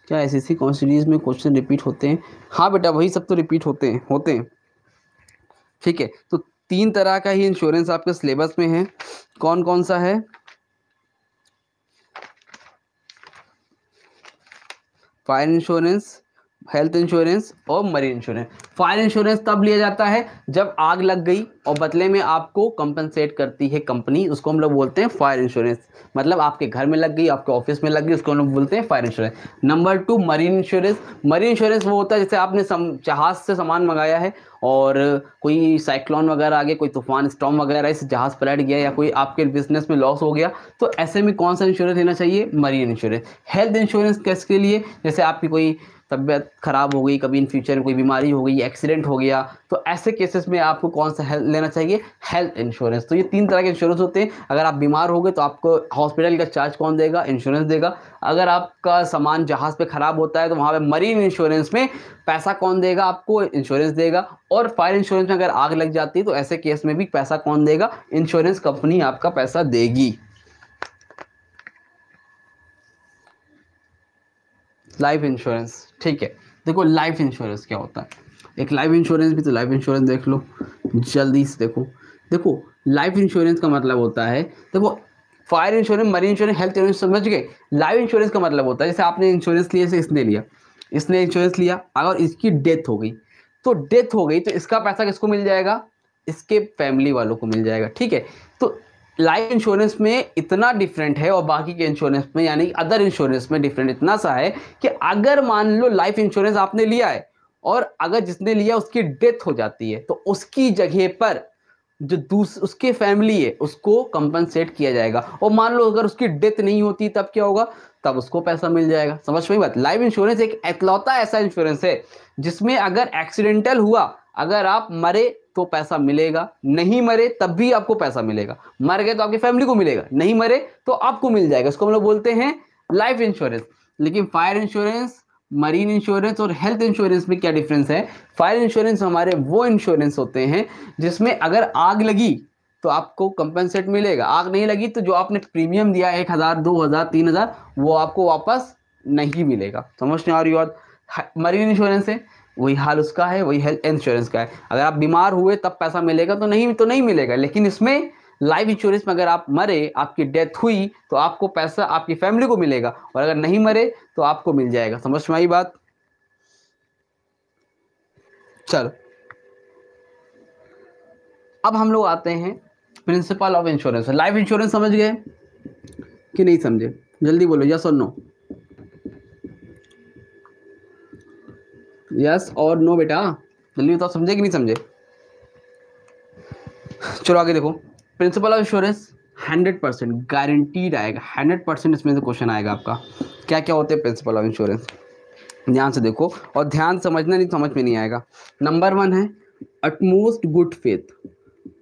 क्या एस एस सी सीरीज़ में क्वेश्चन रिपीट होते हैं? हाँ बेटा, वही सब तो रिपीट होते हैं होते हैं। ठीक है तो तीन तरह का ही इंश्योरेंस आपके सिलेबस में है। कौन कौन सा है? फायर इंश्योरेंस हेल्थ इंश्योरेंस और मरीन इंश्योरेंस। फायर इंश्योरेंस तब लिया जाता है जब आग लग गई और बदले में आपको कंपनसेट करती है कंपनी उसको हम लोग बोलते हैं फायर इंश्योरेंस मतलब आपके घर में लग गई, आपके ऑफ़िस में लग गई, उसको हम लोग बोलते हैं fire insurance number two marine insurance marine insurance वो होता है जैसे आपने जहाज़ से सामान मंगाया है और कोई साइक्लोन वगैरह आ गया, कोई तूफ़ान स्टॉम वगैरह, इस जहाज़ पलट गया या कोई आपके बिज़नेस में लॉस हो गया तो ऐसे में कौन सा इंश्योरेंस लेना चाहिए? मरीन इंश्योरेंस हेल्थ इंश्योरेंस किसके लिए? जैसे आपकी कोई तबीयत ख़राब हो गई, कभी इन फ्यूचर में कोई बीमारी हो गई एक्सीडेंट हो गया तो ऐसे केसेस में आपको कौन सा हेल्थ लेना चाहिए? हेल्थ इंश्योरेंस तो ये तीन तरह के इंश्योरेंस होते हैं। अगर आप बीमार हो गए तो आपको हॉस्पिटल का चार्ज कौन देगा? इंश्योरेंस देगा। अगर आपका सामान जहाज़ पे ख़राब होता है तो वहाँ पे मरीन इंश्योरेंस में पैसा कौन देगा आपको? इंश्योरेंस देगा। और फायर इंश्योरेंस में अगर आग लग जाती है तो ऐसे केस में भी पैसा कौन देगा? इंश्योरेंस कंपनी आपका पैसा देगी। लाइफ इंश्योरेंस, ठीक है? देखो, लाइफ इंश्योरेंस क्या होता है? एक लाइफ इंश्योरेंस भी तो लाइफ इंश्योरेंस देख लो, जल्दी से देखो। देखो, लाइफ इंश्योरेंस का मतलब होता है, देखो, fire insurance marine insurance, health insurance, समझ गए? लाइफ इंश्योरेंस का मतलब होता है, जैसे आपने इंश्योरेंस लिया, जैसे इसने लिया। इसने इंश्योरेंस लिया, अगर इसकी डेथ हो गई तो डेथ हो गई तो इसका पैसा किसको मिल जाएगा? इसके फैमिली वालों को मिल जाएगा, ठीक है? तो लाइफ इंश्योरेंस में इतना डिफरेंट है और बाकी के इंश्योरेंस में, यानी अदर इंश्योरेंस में डिफरेंट इतना सा है कि अगर मान लो लाइफ इंश्योरेंस आपने लिया है और अगर जिसने लिया उसकी डेथ हो जाती है तो उसकी जगह पर जो दूस, उसके फैमिली है, उसको कंपनसेट किया जाएगा। और मान लो अगर उसकी डेथ नहीं होती, तब क्या होगा? तब उसको पैसा मिल जाएगा। समझ में बात? लाइफ इंश्योरेंस एक इकलौता ऐसा इंश्योरेंस है जिसमें अगर एक्सीडेंटल हुआ अगर आप मरे तो पैसा मिलेगा, नहीं मरे तब भी आपको पैसा मिलेगा। मर गए तो आपकी फैमिली को मिलेगा, नहीं मरे तो आपको मिल जाएगा। इसको हम लोग बोलते हैं लाइफ इंश्योरेंस लेकिन फायर इंश्योरेंस मरीन इंश्योरेंस और हेल्थ इंश्योरेंस में क्या डिफरेंस है? फायर इंश्योरेंस हमारे वो इंश्योरेंस होते हैं जिसमें अगर आग लगी तो आपको कंपनसेट मिलेगा। आग नहीं लगी तो जो आपने प्रीमियम दिया एक हज़ार, दो हज़ार, तीन हज़ार, वो आपको वापस नहीं मिलेगा। समझ नहीं आ रही बात? मरीन इंश्योरेंस है। वही हाल उसका है, वही हेल्थ इंश्योरेंस का है। अगर आप बीमार हुए, तब पैसा मिलेगा तो नहीं तो नहीं मिलेगा। लेकिन इसमें लाइफ इंश्योरेंस में अगर आप मरे, आपकी डेथ हुई तो आपको पैसा आपकी फैमिली को मिलेगा। और अगर नहीं मरे तो आपको मिल जाएगा। समझ में आई बात? चलो। अब हम लोग आते हैं principle of insurance life insurance समझ गए कि नहीं समझे? जल्दी बोलो यस और नो यस और नो बेटा? जल्दी बताओ, समझे कि नहीं समझे? चलो आगे देखो। Principle of insurance hundred percent guaranteed आएगा। हंड्रेड परसेंट इसमें से क्वेश्चन आएगा आपका। क्या क्या होते हैं प्रिंसिपल ऑफ़ इंश्योरेंस ध्यान से देखो। और ध्यान समझना नहीं, समझ में नहीं आएगा। नंबर वन है utmost good faith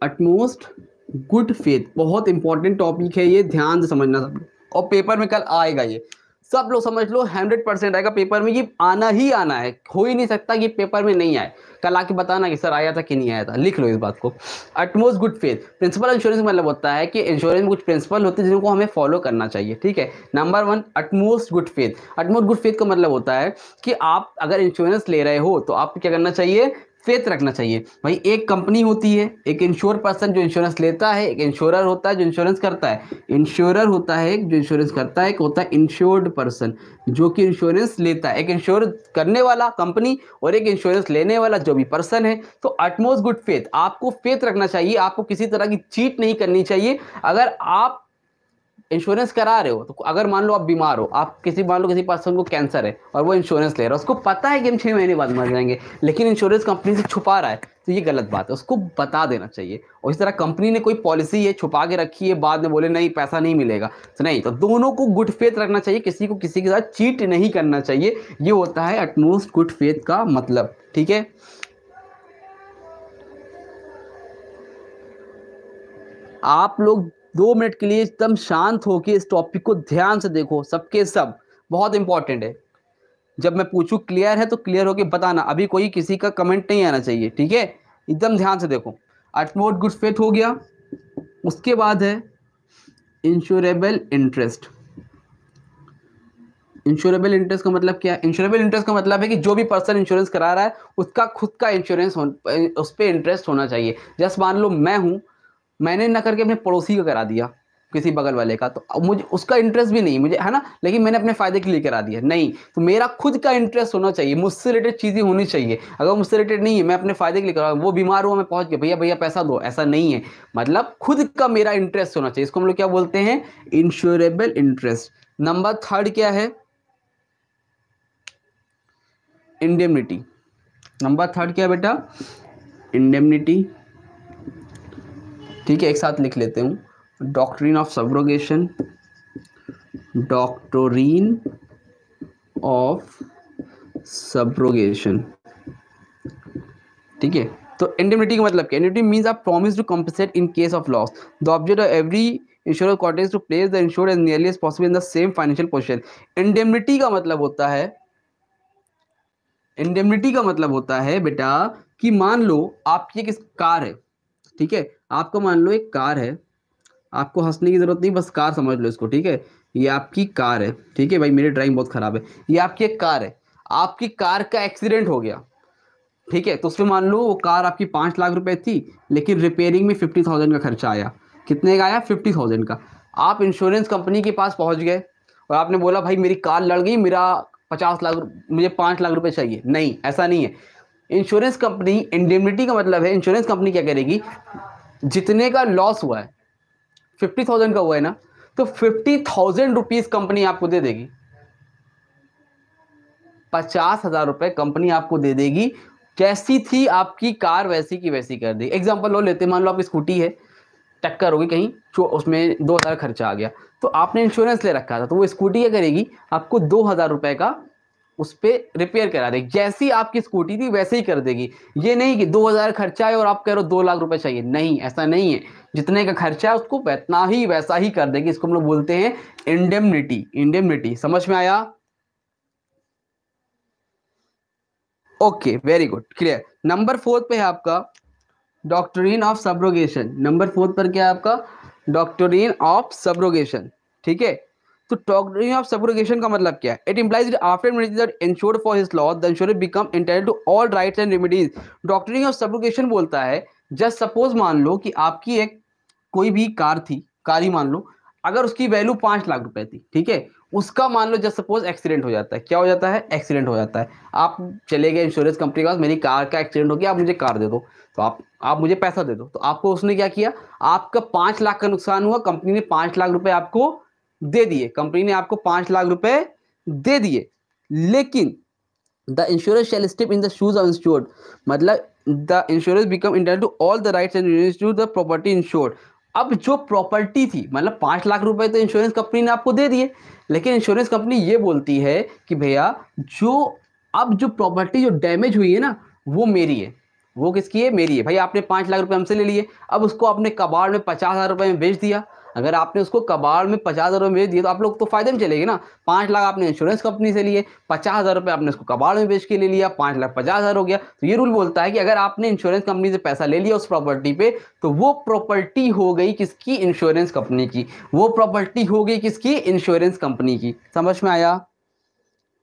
utmost good faith बहुत इंपॉर्टेंट टॉपिक है ये। ध्यान से समझना और पेपर में कल आएगा ये। सब लोग समझ लो हंड्रेड परसेंट आएगा पेपर में, ये आना ही आना है। हो ही नहीं सकता कि पेपर में नहीं आए। कल आके बताना कि सर आया था कि नहीं आया था। लिख लो इस बात को। Utmost good faith principle insurance मतलब होता है कि इंश्योरेंस में कुछ प्रिंसिपल होते हैं जिनको हमें फॉलो करना चाहिए, ठीक है? Number one utmost good faith utmost good faith का मतलब होता है कि आप अगर इंश्योरेंस ले रहे हो तो आपको क्या करना चाहिए? फेथ रखना चाहिए। भाई, एक कंपनी होती है, एक इंश्योर पर्सन जो इंश्योरेंस लेता है, एक इंश्योरर होता है जो इंश्योरेंस करता है। इंश्योरर होता है जो इंश्योरेंस करता है, एक होता है इंश्योर्ड पर्सन जो कि इंश्योरेंस लेता है। एक इंश्योर करने वाला कंपनी और एक इंश्योरेंस लेने वाला जो भी पर्सन है। तो अटमोस्ट गुड फेथ आपको फेथ रखना चाहिए, आपको किसी तरह की चीट नहीं करनी चाहिए। अगर आप इंश्योरेंस करा रहे हो तो अगर मान लो आप बीमार हो, आप किसी, मान लो किसी पर्सन को कैंसर है और वो इंश्योरेंस ले रहा है, उसको पता है कि हम छः महीने बाद मर जाएँगे, लेकिन इंश्योरेंस कंपनी से छुपा रहा है तो ये गलत बात है, उसको बता देना चाहिए। और इस तरह कंपनी ने कोई पॉलिसी है छुपा के रखी है, बाद में बोले, नहीं, पैसा नहीं मिलेगा। तो नहीं तो दोनों को गुड फेथ रखना चाहिए, किसी को किसी के साथ चीट नहीं करना चाहिए। ये होता है अटमोस्ट गुड फेथ का मतलब ठीक है? आप लोग दो मिनट के लिए एकदम शांत होकर इस टॉपिक को ध्यान से देखो, सबके सब। बहुत इंपॉर्टेंट है। जब मैं पूछूँ क्लियर है तो क्लियर होके बताना। अभी कोई किसी का कमेंट नहीं आना चाहिए, ठीक है? एकदम ध्यान से देखो। अटमोट गुड फेथ हो गया। उसके बाद है इंश्योरेबल इंटरेस्ट इंश्योरेबल इंटरेस्ट का मतलब क्या? है इंश्योरेबल इंटरेस्ट का मतलब है कि जो भी पर्सन इंश्योरेंस करा रहा है, उसका खुद का इंश्योरेंस उस पर इंटरेस्ट होना चाहिए। जस्ट मान लो मैं हूँ मैंने ना करके अपने पड़ोसी का करा दिया किसी बगल वाले का तो मुझे उसका इंटरेस्ट भी नहीं, मुझे, है ना? लेकिन मैंने अपने फ़ायदे के लिए करा दिया। नहीं तो मेरा खुद का इंटरेस्ट होना चाहिए, मुझसे रिलेटेड चीज़ें होनी चाहिए। अगर मुझसे रिलेटेड नहीं है, मैं अपने फ़ायदे के लिए करा, वो बीमार हुआ, मैं पहुँच गया, भैया भैया, पैसा दो, ऐसा नहीं है। मतलब खुद का मेरा इंटरेस्ट होना चाहिए। इसको हम लोग क्या बोलते हैं? इंश्योरेबल इंटरेस्ट नंबर थर्ड क्या है? इंडेमनिटी नंबर थर्ड क्या बेटा? इंडेमनिटी ठीक है, एक साथ लिख लेते हूँ। Doctrine of subrogation doctrine of subrogation ठीक है तो इंडेमिनिटी का मतलब क्या? Indemnity means a promise to compensate in case of loss the object of every insurance contracts to place the insured as nearly as possible in the same financial position indemnity का मतलब होता है indemnity का मतलब होता है बेटा, कि मान लो आपकी एक कार है, ठीक है आपको मान लो एक कार है, आपको हंसने की ज़रूरत नहीं, बस कार समझ लो इसको, ठीक है? ये आपकी कार है, ठीक है? भाई मेरी ड्राइंग बहुत ख़राब है। ये आपकी एक कार है, आपकी कार का एक्सीडेंट हो गया, ठीक है? तो उसमें मान लो वो कार आपकी पाँच लाख रुपए थी, लेकिन रिपेयरिंग में फिफ्टी थाउज़ेंड का खर्चा आया। कितने का आया? फिफ्टी थाउज़ेंड का। आप इंश्योरेंस कंपनी के पास पहुँच गए और आपने बोला, भाई मेरी कार लड़ गई, मेरा पचास लाख मुझे पाँच लाख रुपए चाहिए। नहीं, ऐसा नहीं है। इंश्योरेंस कंपनी इंडेमनिटी का मतलब है इंश्योरेंस कंपनी क्या करेगी? जितने का लॉस हुआ है फिफ्टी थाउज़ेंड का हुआ है ना तो फिफ्टी थाउज़ेंड रुपीज़ कंपनी आपको दे देगी। पचास हज़ार रुपए कंपनी आपको दे देगी। कैसी थी आपकी कार, वैसी की वैसी कर दी। एग्ज़ाम्पल लो, लेते मान लो आपकी स्कूटी है, टक्कर होगी कहीं, जो उसमें दो हज़ार खर्चा आ गया। तो आपने इंश्योरेंस ले रखा था तो वो स्कूटी क्या करेगी? आपको दो हज़ार रुपए का उस पर रिपेयर करा देगी जैसी आपकी स्कूटी थी, वैसे ही कर देगी। ये नहीं कि दो हज़ार खर्चा है और आप कह रहे हो दो लाख रुपए चाहिए। नहीं, ऐसा नहीं है। जितने का खर्चा है, उसको इतना ही वैसा ही कर देगी। इसको हम लोग बोलते हैं इंडेमनिटी इंडेमनिटी समझ में आया? Okay very good clear number fourth पे है आपका doctrine of subrogation number fourth पर क्या है आपका? डॉक्टरीन ऑफ़ सब्रोगेशन ठीक है? तो डॉक्टरिंग ऑफ़ सब्रोगेशन का मतलब क्या है? It implies after that insured for his loss the insurer become entitled to all rights and remedies doctrine of subrogation बोलता है जस्ट सपोज़ मान लो कि आपकी एक कोई भी कार थी, कार ही मान लो, अगर उसकी वैल्यू पाँच लाख रुपए थी, ठीक है? उसका मान लो जस्ट सपोज़ एक्सीडेंट हो जाता है। क्या हो जाता है? एक्सीडेंट हो जाता है। आप चले गए इंश्योरेंस कंपनी के पास, मेरी कार का एक्सीडेंट हो गया, आप मुझे कार दे दो। तो आप आप मुझे पैसा दे दो। तो आपको उसने क्या किया? आपका पाँच लाख का नुकसान हुआ कंपनी ने पाँच लाख रुपए आपको दे दिए। कंपनी ने आपको पाँच लाख रुपए दे दिए। लेकिन the insurance shall step in the shoes of insured मतलब the insurance become entitled to all the rights and to the property insured अब जो प्रॉपर्टी थी मतलब पाँच लाख रुपए तो इंश्योरेंस कंपनी ने आपको दे दिए। लेकिन इंश्योरेंस कंपनी ये बोलती है कि भैया, जो अब जो प्रॉपर्टी जो डैमेज हुई है ना, वो मेरी है। वो किसकी है? मेरी है। भाई आपने पाँच लाख रुपए हमसे ले लिए। अब उसको आपने कबाड़ में पचास हज़ार रुपए में बेच दिया। अगर आपने उसको कबाड़ में पचास हज़ार बेच दिए तो आप लोग तो फ़ायदे में चलेगी ना। पाँच लाख आपने इंश्योरेंस कंपनी से लिए, पचास हज़ार रुपये आपने उसको कबाड़ में बेच के ले लिया, पाँच लाख पचास हज़ार हो गया। तो ये रूल बोलता है कि अगर आपने इंश्योरेंस कंपनी से पैसा ले लिया उस प्रॉपर्टी पे तो वो प्रॉपर्टी हो गई किसकी? इंश्योरेंस कंपनी की। वो प्रॉपर्टी हो गई किसकी? इंश्योरेंस कंपनी की। समझ में आया?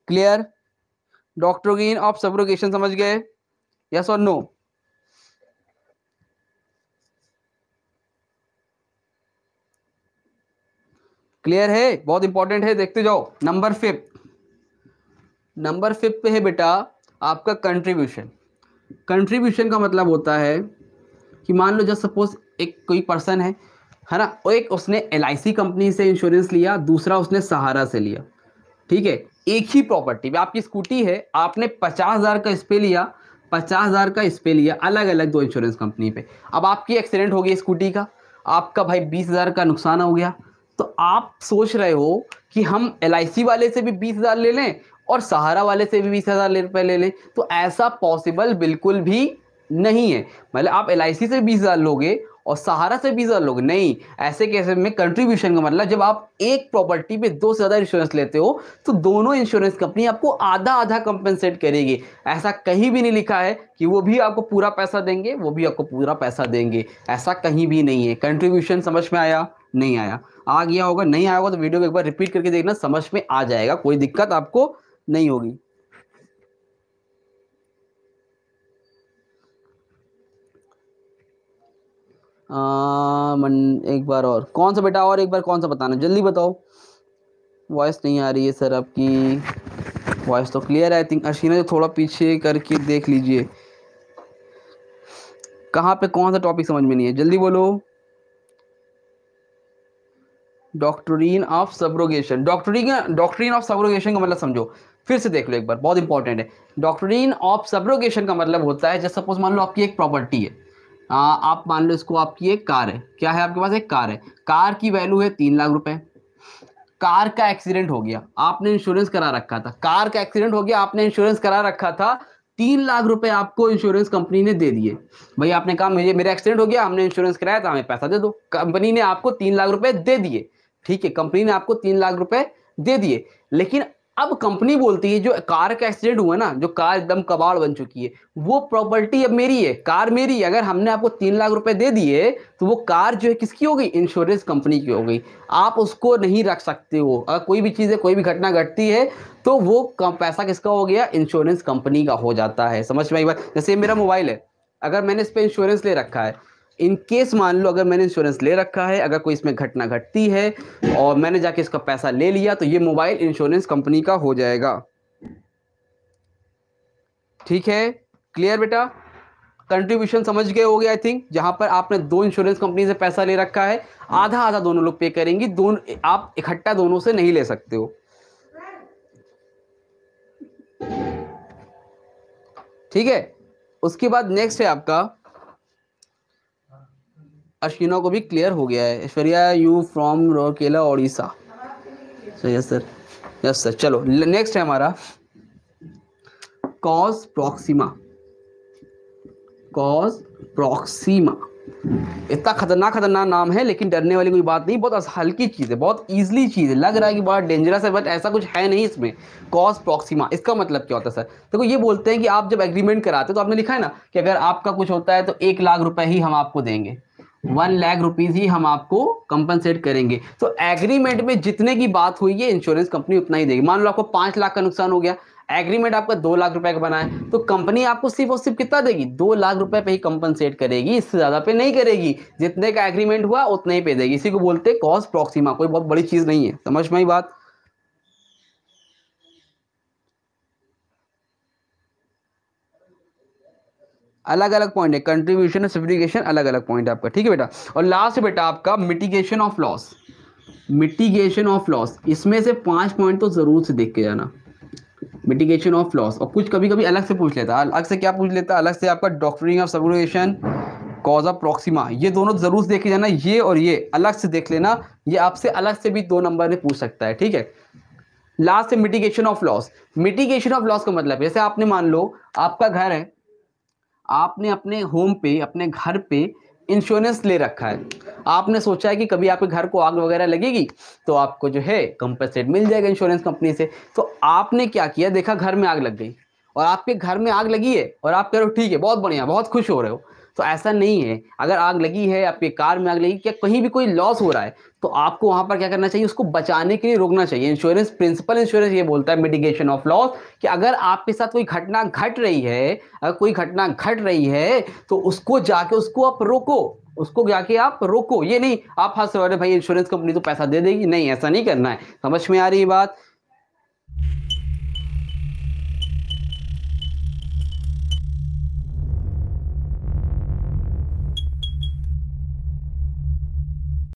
क्लियर डॉक्टर ऑफ़ सब्रोगेशन समझ गए? यस और नो क्लियर है? बहुत इंपॉर्टेंट है, देखते जाओ। नंबर फिफ्थ नंबर फिफ्थ पे है बेटा आपका कंट्रीब्यूशन कंट्रीब्यूशन का मतलब होता है कि मान लो जब सपोज़ एक कोई पर्सन है है ना एक उसने एलआईसी कंपनी से इंश्योरेंस लिया, दूसरा उसने सहारा से लिया। ठीक है? एक ही प्रॉपर्टी में आपकी स्कूटी है, आपने पचास हज़ार का इस पे लिया, पचास हज़ार का इस पे लिया अलग अलग दो इंश्योरेंस कंपनी पे। अब आपकी एक्सीडेंट हो गई स्कूटी का, आपका भाई बीस हज़ार का नुकसान हो गया तो आप सोच रहे हो कि हम एल वाले से भी बीस हज़ार ले लें और सहारा वाले से भी बीस हज़ार रुपये ले लें तो ऐसा पॉसिबल बिल्कुल भी नहीं है। मतलब आप एलआईसी से बीस हज़ार लोगे और सहारा से बीस हज़ार लोगे। नहीं, ऐसे केस में कंट्रीब्यूशन का मतलब जब आप एक प्रॉपर्टी पे दो से ज़्यादा इंश्योरेंस लेते हो तो दोनों इंश्योरेंस कंपनी आपको आधा आधा कंपेंसेट करेगी। ऐसा कहीं भी नहीं लिखा है कि वो भी आपको पूरा पैसा देंगे, वो भी आपको पूरा पैसा देंगे। ऐसा कहीं भी नहीं है। कंट्रीब्यूशन समझ में आया? नहीं आया। आ गया होगा, नहीं आया होगा तो वीडियो को एक बार रिपीट करके देखना, समझ में आ जाएगा, कोई दिक्कत आपको नहीं होगी। मन, एक बार और, कौन सा बेटा, और एक बार कौन सा बताना, जल्दी बताओ। वॉइस नहीं आ रही है सर आपकी। वॉइस तो क्लियर है आई थिंक अशीना जो, थोड़ा पीछे करके देख लीजिए। कहाँ पे कौन सा टॉपिक समझ में नहीं है? जल्दी बोलो। Doctrine of subrogation. Doctrine doctrine of subrogation का मतलब समझो। फिर से देख लो एक बार बहुत इंपॉर्टेंट है। डॉक्टरीन ऑफ़ सब्रोगेशन का मतलब होता है जैसे सपोज़ मान लो आपकी एक प्रॉपर्टी है। आ, आप मान लो इसको आपकी एक कार है। क्या है आपके पास एक कार है? कार की वैल्यू है तीन लाख रुपए। कार का एक्सीडेंट हो गया आपने इंश्योरेंस करा रखा था। कार का एक्सीडेंट हो गया आपने इंश्योरेंस करा रखा था। तीन लाख रुपए आपको इंश्योरेंस कंपनी ने दे दिए। भाई आपने कहा मुझे मेरा एक्सीडेंट हो गया हमने इंश्योरेंस कराया था हमें पैसा दे दो। कंपनी ने आपको तीन लाख रुपए दे दिए। ठीक है कंपनी ने आपको तीन लाख रुपए दे दिए। लेकिन अब कंपनी बोलती है, जो कार का एक्सीडेंट हुआ ना, जो कार एकदम कबाड़ बन चुकी है, वो प्रॉपर्टी अब मेरी है, कार मेरी है। अगर हमने आपको तीन लाख रुपए दे दिए तो वो कार जो है किसकी हो गई? इंश्योरेंस कंपनी की हो गई। आप उसको नहीं रख सकते हो। अगर कोई भी चीज़ है, कोई भी घटना घटती है तो वो पैसा किसका हो गया? इंश्योरेंस कंपनी का हो जाता है। समझ में एक बार जैसे मेरा मोबाइल है। अगर मैंने इस पर इंश्योरेंस ले रखा है इन केस मान लो अगर मैंने इंश्योरेंस ले रखा है, अगर कोई इसमें घटना घटती है और मैंने जाके इसका पैसा ले लिया तो ये मोबाइल इंश्योरेंस कंपनी का हो जाएगा। ठीक है? क्लियर बेटा? कंट्रीब्यूशन समझ गए गया आई थिंक जहाँ पर आपने दो इंश्योरेंस कंपनी से पैसा ले रखा है आधा आधा दोनों लोग पे करेंगे, दोनों, आप इकट्ठा दोनों से नहीं ले सकते हो। ठीक है? उसके बाद नेक्स्ट है आपका। अश्विना को भी क्लियर हो गया है। Aishwarya you from Rourkela Odisha. Yes sir yes sir चलो नेक्स्ट है हमारा। कॉज प्रॉक्सिमा कॉज प्रॉक्सिमा इतना खतरनाक खतरनाक नाम है, लेकिन डरने वाली कोई बात नहीं, बहुत हल्की चीज़ है, बहुत ईजिली चीज़ है। लग रहा है कि बहुत डेंजरस है बट ऐसा कुछ है नहीं इसमें। कॉज प्रॉक्सिमा इसका मतलब क्या होता है सर देखो तो ये बोलते हैं कि आप जब एग्रीमेंट कराते हो तो आपने लिखा है ना, कि अगर आपका कुछ होता है तो एक लाख रुपए ही हम आपको देंगे। वन लाख रुपीज़ ही हम आपको कंपनसेट करेंगे। तो एग्रीमेंट में जितने की बात हुई है इंश्योरेंस कंपनी उतना ही देगी। मान लो आपको पाँच लाख का नुकसान हो गया एग्रीमेंट आपका दो लाख रुपए का बना है तो कंपनी आपको सिर्फ़ और सिर्फ़ कितना देगी? दो लाख रुपए पे ही कंपनसेट करेगी, इससे ज़्यादा पे नहीं करेगी। जितने का एग्रीमेंट हुआ, उतने ही पे देगी। इसी को बोलते कॉस्ट प्रॉक्सिमा कोई बहुत बड़ी चीज़ नहीं है। समझ में ही बात? अलग अलग पॉइंट है। कंट्रीब्यूशन सिफिकेशन अलग अलग पॉइंट है आपका। ठीक है बेटा? और लास्ट बेटा आपका mitigation of loss mitigation of loss इसमें से पाँच पॉइंट तो ज़रूर से देख के जाना। मिटिगेशन ऑफ़ लॉस और कुछ कभी कभी अलग से पूछ लेता अलग से क्या पूछ लेता अलग से आपका doctrine of subrogation cause of proxima ये दोनों ज़रूर से देखे जाना। ये और ये। अलग से देख लेना। ये आपसे अलग से भी दो नंबर में पूछ सकता है। ठीक है? लास्ट है mitigation of loss mitigation of loss का मतलब जैसे आपने मान लो, आपका घर है आपने अपने होम पे, अपने घर पे इंश्योरेंस ले रखा है। आपने सोचा है कि कभी आपके घर को आग वगैरह लगेगी तो आपको जो है कंपनसेट मिल जाएगा इंश्योरेंस कंपनी से। तो आपने क्या किया? देखा घर में आग लग गई। और आपके घर में आग लगी है और आप कह रहे हो, ठीक है, बहुत बढ़िया, बहुत खुश हो रहे हो। तो ऐसा नहीं है। अगर आग लगी है, आपके कार में आग लगी क्या कहीं भी कोई लॉस हो रहा है तो आपको वहाँ पर क्या करना चाहिए? उसको बचाने के लिए रोकना चाहिए। इंश्योरेंस प्रिंसिपल इंश्योरेंस ये बोलता है मिटिगेशन ऑफ़ लॉस कि अगर आपके साथ कोई घटना घट रही है, अगर कोई घटना घट रही है तो उसको जाके उसको आप रोको। उसको जाके आप रोको। ये नहीं, आप हंस रहे भाई इंश्योरेंस कंपनी तो पैसा दे देगी। नहीं, ऐसा नहीं करना है। समझ में आ रही बात?